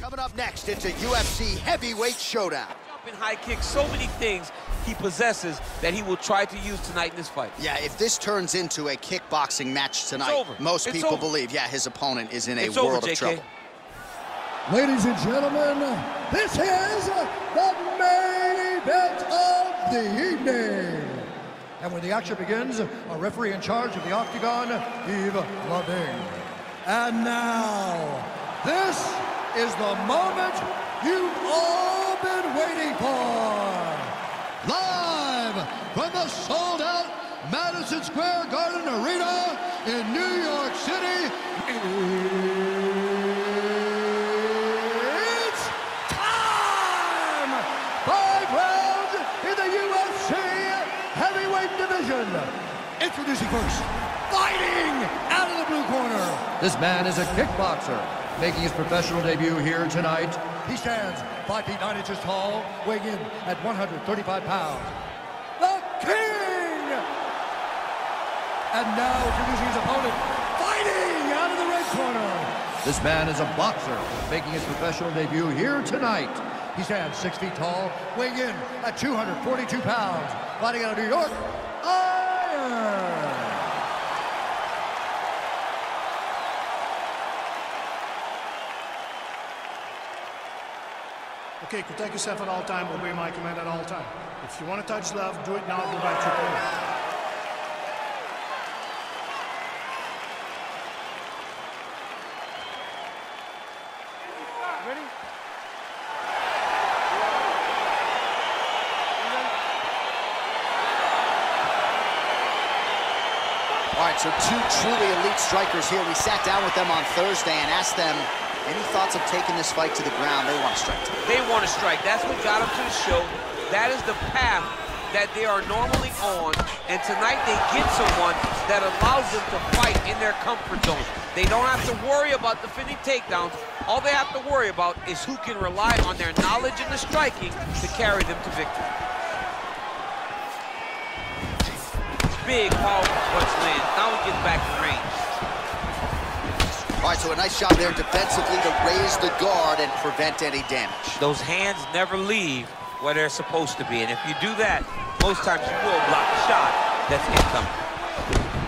Coming up next, it's a UFC heavyweight showdown. Jumping high kicks, so many things he possesses that he will try to use tonight in this fight. Yeah, if this turns into a kickboxing match tonight, most It's people over. believe, yeah, his opponent is in a It's over, world of trouble. Ladies and gentlemen, this is the main event of the evening. And when the action begins, a referee in charge of the Octagon, Yves Lavigne. And now, this is the moment you've all been waiting for. Live from the sold-out Madison Square Garden Arena in New York City, it's time! Five rounds in the UFC heavyweight division. Introducing first, fighting out of the blue corner. This man is a kickboxer, making his professional debut here tonight. He stands 5 feet 9 inches tall, weighing in at 135 pounds. The King! And now introducing his opponent, fighting out of the red corner. This man is a boxer, making his professional debut here tonight. He stands six feet tall, weighing in at 242 pounds, fighting out of New York, Iron. Okay, protect yourself at all time, obey my command at all time. If you want to touch love, do it now, go back to your corner. Ready? All right, so two truly elite strikers here. We sat down with them on Thursday and asked them any thoughts of taking this fight to the ground. They want to strike. They want to strike. That's what got them to the show. That is the path that they are normally on. And tonight they get someone that allows them to fight in their comfort zone. They don't have to worry about defending takedowns. All they have to worry about is who can rely on their knowledge in the striking to carry them to victory. Big, powerful punch lands. Now he gets back to range. All right, so a nice job there defensively to raise the guard and prevent any damage. Those hands never leave where they're supposed to be. And if you do that, most times you will block a shot that's incoming.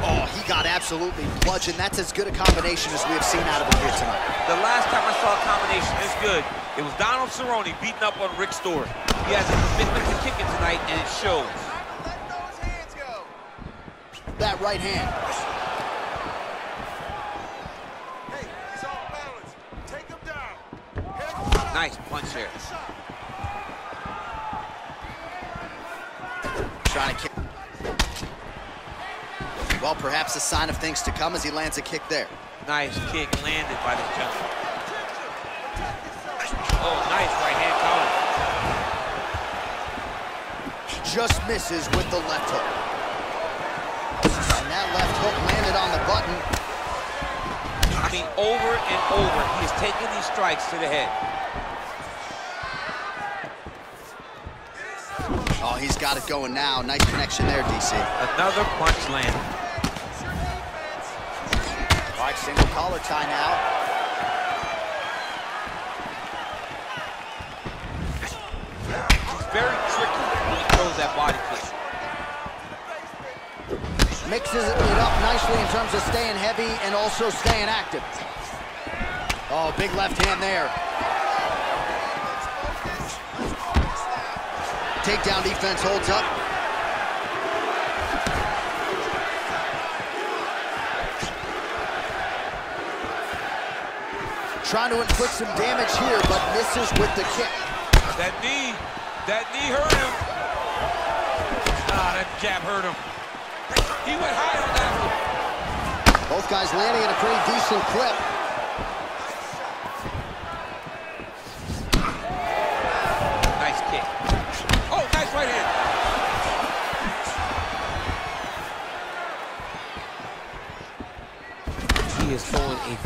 Oh, he got absolutely bludgeoned. That's as good a combination as we have seen out of him here tonight. The last time I saw a combination this good, it was Donald Cerrone beating up on Rick Story. He has a commitment to kicking tonight, and it shows. That right hand. Hey, he's off balance. Take him down. Nice punch there. Trying to kick. Well, perhaps a sign of things to come as he lands a kick there. Nice kick landed by this gentleman. Oh, nice right hand counter. Just misses with the left hook. And that left hook landed on the button. I mean, over and over, he is taking these strikes to the head. He's got it going now. Nice connection there, DC. Another punch landed. All right, single collar tie now. Very tricky when he throws that body kick. Mixes it up nicely in terms of staying heavy and also staying active. Oh, big left hand there. Takedown defense holds up. Trying to inflict some damage here, but misses with the kick. That knee, that knee hurt him. Ah, that jab hurt him. He went high on that one. Both guys landing at a pretty decent clip.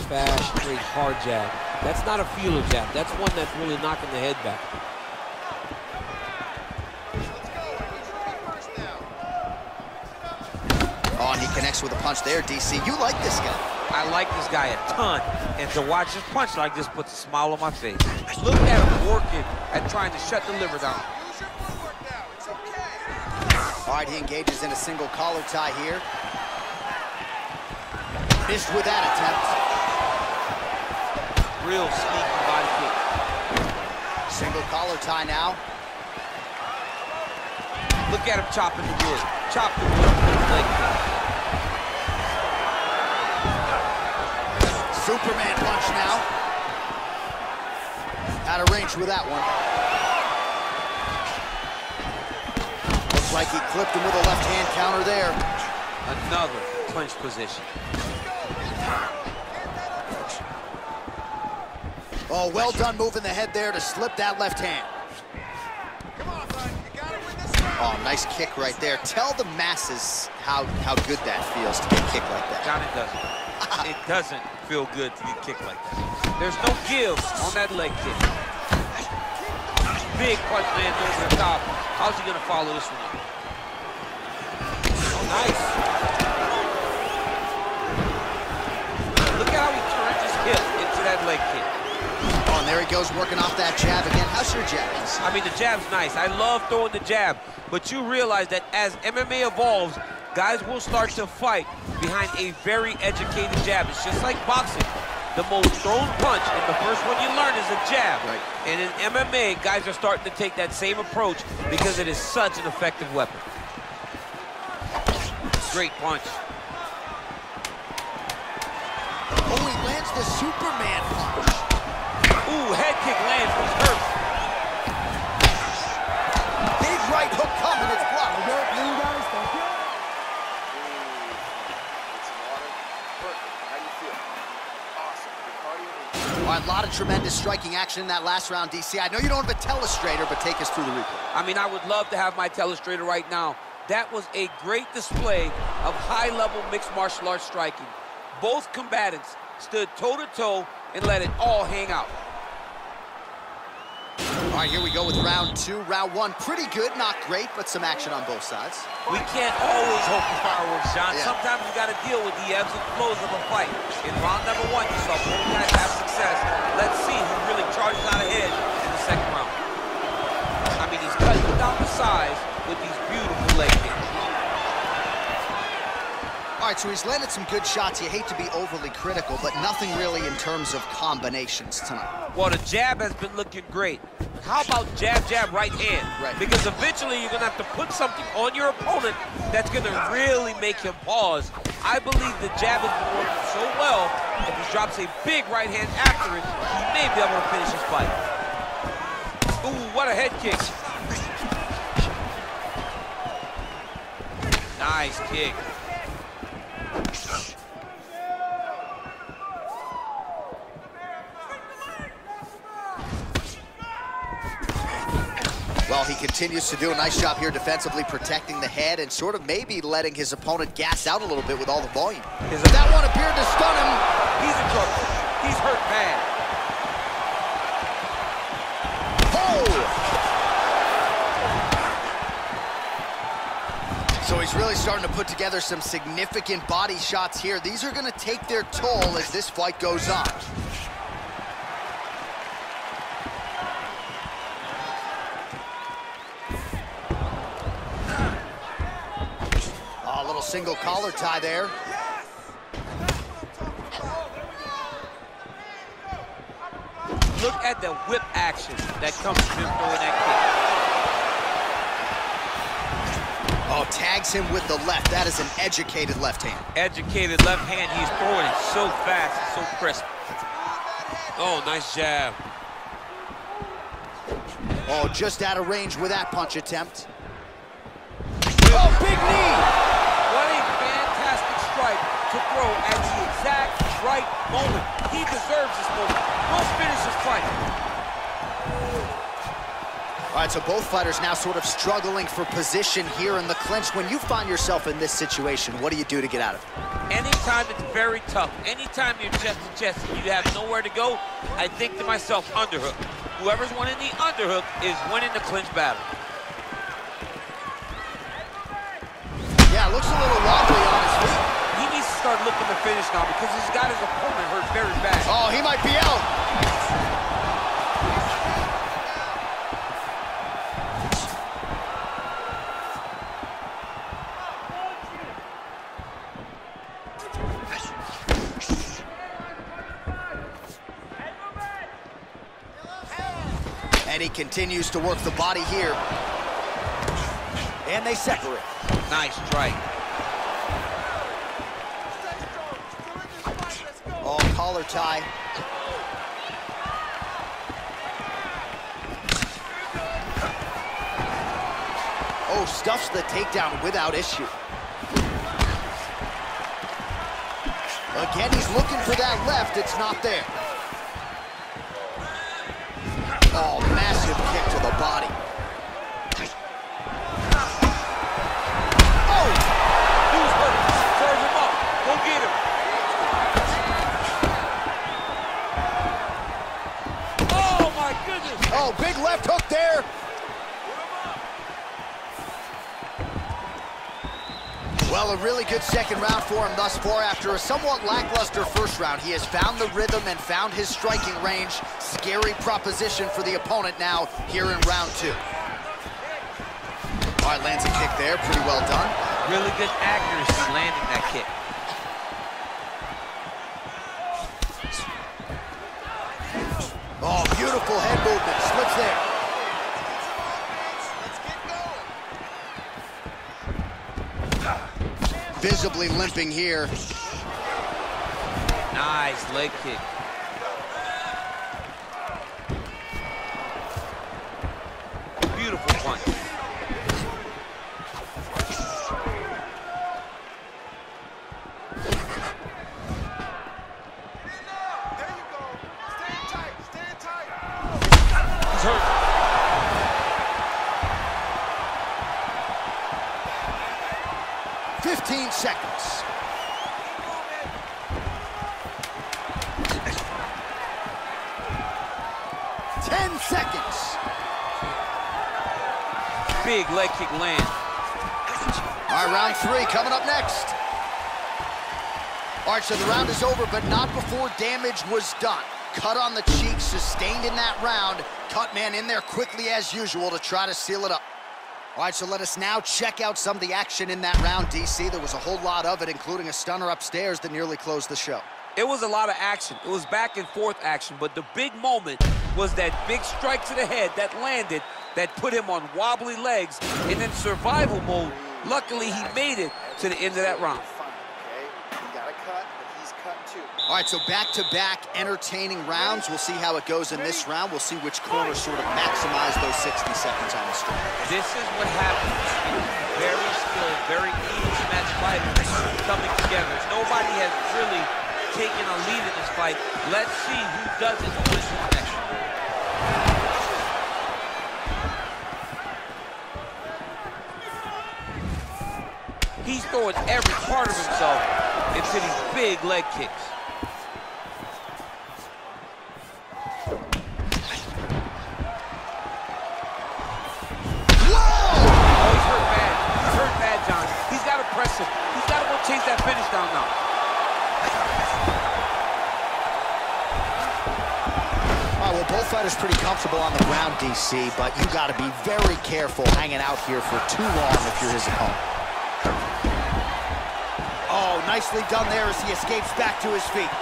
Fast, straight, hard jab. That's not a feeler jab. That's one that's really knocking the head back. Oh, and he connects with a punch there, DC. You like this guy. I like this guy a ton, and to watch his punch like this puts a smile on my face. Look at him working at trying to shut the liver down. Use your footwork now. It's okay. All right, he engages in a single collar tie here. Missed with that attempt. Real sneaky body kick. Single collar tie now. Look at him chopping the wood. Chop the wood leg kick. Superman punch now. Out of range with that one. Looks like he clipped him with a left hand counter there. Another clinch position. Oh, well done moving the head there to slip that left hand. Come on, bud. You gotta win this. Oh, nice kick right there. Tell the masses how, how good that feels to get kicked like that. John, it doesn't. It doesn't feel good to get kicked like that. There's no give on that leg kick. Big punch lands over the top. How's he gonna follow this one up? Oh, nice. Look at how he turns his hip into that leg kick. Oh, and there he goes working off that jab again. How's your jab? I mean, the jab's nice. I love throwing the jab, but you realize that as MMA evolves, guys will start to fight behind a very educated jab. It's just like boxing. The most thrown punch, and the first one you learn is a jab. Right. And in MMA, guys are starting to take that same approach because it is such an effective weapon. Great punch. Oh, he lands the Superman punch. Ooh, head kick lands, but he's hurt. Big right hook coming, it's blocked. How do you feel? Awesome. All right, a lot of tremendous striking action in that last round, DC. I know you don't have a telestrator, but take us through the replay. I mean, I would love to have my telestrator right now. That was a great display of high-level mixed martial arts striking. Both combatants stood toe-to-toe and let it all hang out. All right, here we go with round two. Round one, pretty good, not great, but some action on both sides. We can't always hope for fireworks, John. Yeah. Sometimes you got to deal with the ebbs and flows of a fight. In round number one, you saw both guys have success. Let's see who really charges out ahead in the second round. I mean, he's cutting down the size with these beautiful leg kicks. All right, so he's landed some good shots. You hate to be overly critical, but nothing really in terms of combinations tonight. Well, the jab has been looking great. How about jab, jab, right hand? Right. Because eventually you're going to have to put something on your opponent that's going to really make him pause. I believe the jab has been working so well, if he drops a big right hand after it, he may be able to finish his fight. Ooh, what a head kick. Nice kick. He continues to do a nice job here defensively protecting the head and sort of maybe letting his opponent gas out a little bit with all the volume. That one appeared to stun him. He's in trouble. He's hurt bad. Oh! So he's really starting to put together some significant body shots here. These are going to take their toll as this fight goes on. Single collar tie there. Look at the whip action that comes from him throwing that Oh, tags him with the left. That is an educated left hand. Educated left hand, he's throwing it so fast, and so crisp. Oh, nice jab. Oh, just out of range with that punch attempt. Oh, big knee! What a fantastic strike to throw at the exact right moment. He deserves this moment. Go finish this fight. All right, so both fighters now sort of struggling for position here in the clinch. When you find yourself in this situation, what do you do to get out of it? Anytime it's very tough, anytime you're chest to chest and you have nowhere to go, I think to myself, underhook. Whoever's winning the underhook is winning the clinch battle. Yeah, looks a little wobbly on his feet. He needs to start looking to finish now because he's got his opponent hurt very bad. Oh, he might be out. And he continues to work the body here. And they separate. Nice strike. Oh, collar tie. Oh, stuffs the takedown without issue. Again, he's looking for that left. It's not there. Good second round for him thus far. After a somewhat lackluster first round, he has found the rhythm and found his striking range. Scary proposition for the opponent now here in round two. All right, lands a kick there. Pretty well done. Really good accuracy landing that kick. Oh, beautiful head movement. Slips there. Visibly limping here. Nice leg kick. Beautiful punch. There you go. Stand tight. Stand tight. He's hurt. Seconds. Ten seconds. Big leg kick land. All right, round three coming up next. All right, so the round is over, but not before damage was done. Cut on the cheek, sustained in that round. Cut man in there quickly as usual to try to seal it up. All right, so let us now check out some of the action in that round, DC. There was a whole lot of it, including a stunner upstairs that nearly closed the show. It was a lot of action. It was back and forth action, but the big moment was that big strike to the head that landed that put him on wobbly legs and in survival mode. Luckily, he made it to the end of that round. Fine, okay? You got a cut, but he's cut too. All right, so back-to-back entertaining rounds. We'll see how it goes in this round. We'll see which corner sort of maximize those 60 seconds on the string. This is what happens. Very skilled, very even match fighters coming together. Nobody has really taken a lead in this fight. Let's see who does it this one next. He's throwing every part of himself into these big leg kicks. Well, both fighters pretty comfortable on the ground, DC, but you got to be very careful hanging out here for too long if you're his opponent. Oh, nicely done there as he escapes back to his feet.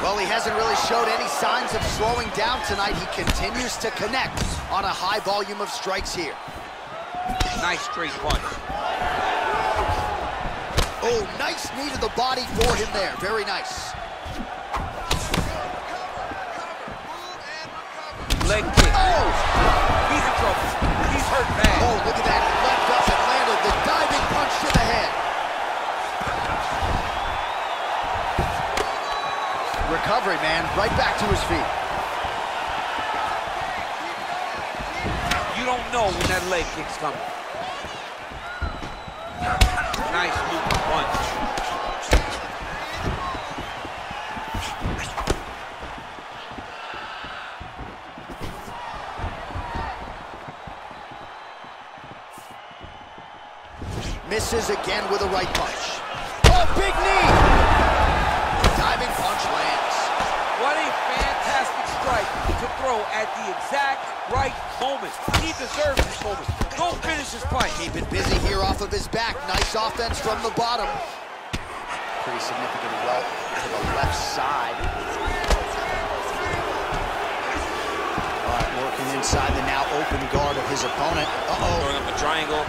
Well, he hasn't really showed any signs of slowing down tonight. He continues to connect on a high volume of strikes here. Nice straight punch. Oh, nice knee to the body for him there. Very nice. Leg kick. Oh! He's in trouble. He's hurt bad. Oh, look at that. He leapt up and landed the diving punch to the head. Recovery, man. Right back to his feet. You don't know when that leg kick's coming. Nice looping punch. Misses again with a right punch. Oh, big knee! Diving punch lands. What a fantastic strike to throw at the exact right moment. He deserves this moment. Go finish his fight. Keeping busy here off of his back. Nice offense from the bottom. Pretty significant welt to the left side. All right, working inside the now open guard of his opponent. Uh-oh. Throwing up a triangle.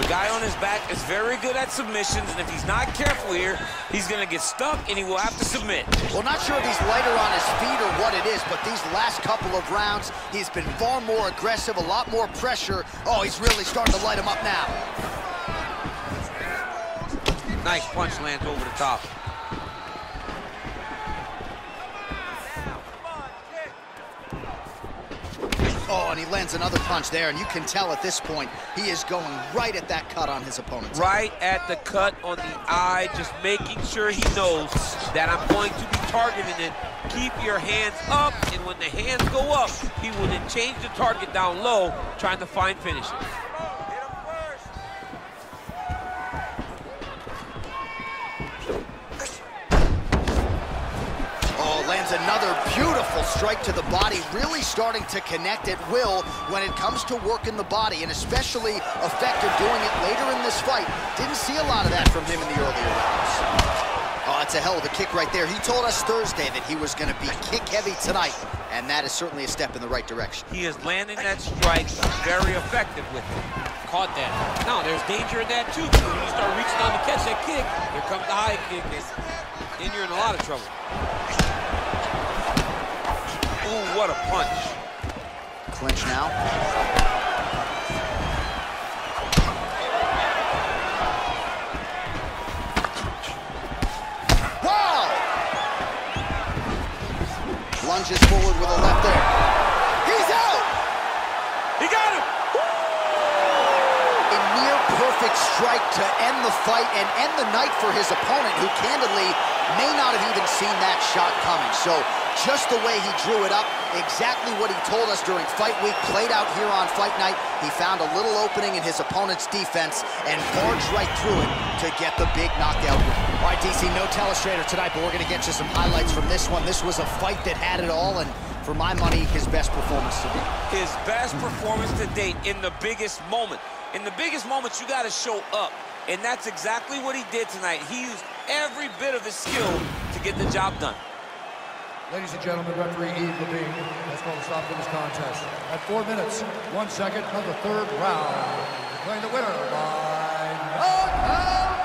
The guy on his back is very good at submissions, and if he's not careful here, he's going to get stuck, and he will have to submit. Well, not sure if he's lighter on his feet or what it is, but these last couple of rounds, he's been far more aggressive, a lot more pressure. Oh, he's really starting to light him up now. Nice punch lands over the top. Oh, and he lands another punch there, and you can tell at this point, he is going right at that cut on his opponent. Right at the cut on the eye, just making sure he knows that I'm going to be targeting it. Keep your hands up, and when the hands go up, he will then change the target down low, trying to find finishes. Strike to the body, really starting to connect at will when it comes to working the body, and especially effective doing it later in this fight. Didn't see a lot of that from him in the earlier rounds. Oh, that's a hell of a kick right there. He told us Thursday that he was going to be kick-heavy tonight, and that is certainly a step in the right direction. He is landing that strike very effective with it. Caught that. Now, there's danger in that, too, when you start reaching down to catch that kick, here comes the high kick, and then you're in a lot of trouble. What a punch. Clinch now. Wow! Lunges forward with a left there. He's out! He got him! A near perfect strike to end the fight and end the night for his opponent, who candidly may not have even seen that shot coming. So just the way he drew it up, exactly what he told us during fight week, played out here on fight night. He found a little opening in his opponent's defense and barged right through it to get the big knockout win. All right, DC, no telestrator tonight, but we're going to get you some highlights from this one. This was a fight that had it all, and for my money, his best performance to date. His best performance to date in the biggest moment. In the biggest moments, you got to show up. And that's exactly what he did tonight. He used every bit of his skill to get the job done. Ladies and gentlemen, referee Yves Lavigne has called a stop to this contest at four minutes, one second of the third round. Declaring the winner by knockout.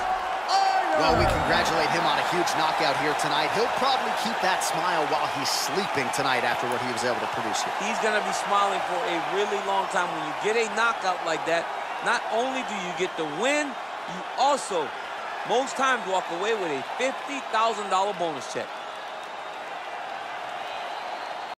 Well, we congratulate him on a huge knockout here tonight. He'll probably keep that smile while he's sleeping tonight after what he was able to produce here. He's going to be smiling for a really long time. When you get a knockout like that, not only do you get the win, you also, most times, walk away with a $50,000 bonus check.